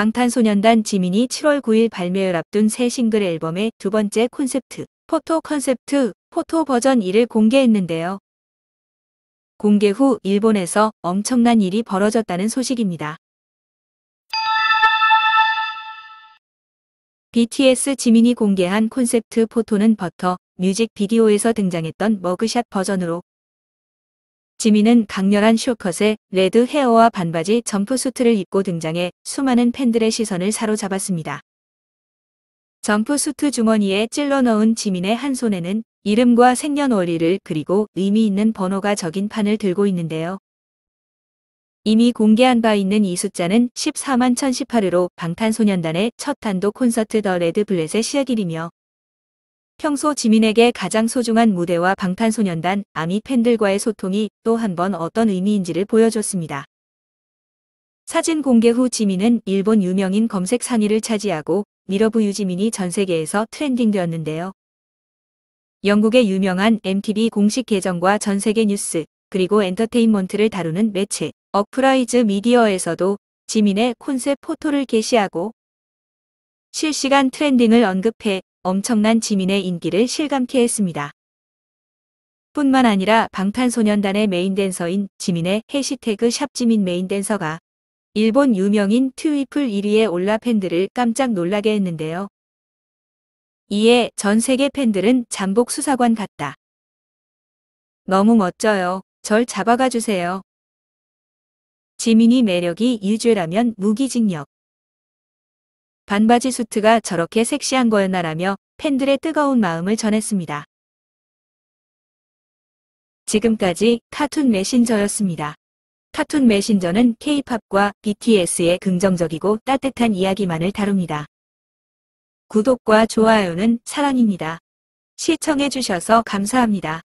방탄소년단 지민이 7월 9일 발매를 앞둔 새 싱글 앨범의 두 번째 콘셉트, 포토 컨셉트, 포토 버전 1을 공개했는데요. 공개 후 일본에서 엄청난 일이 벌어졌다는 소식입니다. BTS 지민이 공개한 콘셉트 포토는 버터 뮤직비디오에서 등장했던 머그샷 버전으로 지민은 강렬한 쇼컷에 red hair와 반바지 점프수트를 입고 등장해 수많은 팬들의 시선을 사로잡았습니다. 점프수트 주머니에 찔러 넣은 지민의 한 손에는 이름과 생년월일을 그리고 의미 있는 번호가 적힌 판을 들고 있는데요. 이미 공개한 바 있는 이 숫자는 14만 1018으로 방탄소년단의 첫 단독 콘서트 The Red Bullet의 시작일이며 평소 지민에게 가장 소중한 무대와 방탄소년단 아미 팬들과의 소통이 또 한 번 어떤 의미인지를 보여줬습니다. 사진 공개 후 지민은 일본 유명인 검색 상위를 차지하고 We love you 지민이 전 세계에서 trending되었는데요. 영국의 유명한 MTV 공식 계정과 전 세계 뉴스 그리고 엔터테인먼트를 다루는 매체 어프라이즈 미디어에서도 지민의 콘셉트 포토를 게시하고 실시간 trending을 언급해 엄청난 지민의 인기를 실감케 했습니다. 뿐만 아니라 방탄소년단의 메인 댄서인 지민의 해시태그 샵지민 메인 댄서가 일본 유명인 트위플 1위에 올라 팬들을 깜짝 놀라게 했는데요. 이에 전 세계 팬들은 잠복 수사관 같다. 너무 멋져요. 절 잡아가 주세요. 지민이 매력이 유죄라면 무기징역. 반바지 수트가 저렇게 섹시한 거였나라며 팬들의 뜨거운 마음을 전했습니다. 지금까지 카툰 메신저였습니다. 카툰 메신저는 K-팝과 BTS의 긍정적이고 따뜻한 이야기만을 다룹니다. 구독과 좋아요는 사랑입니다. 시청해주셔서 감사합니다.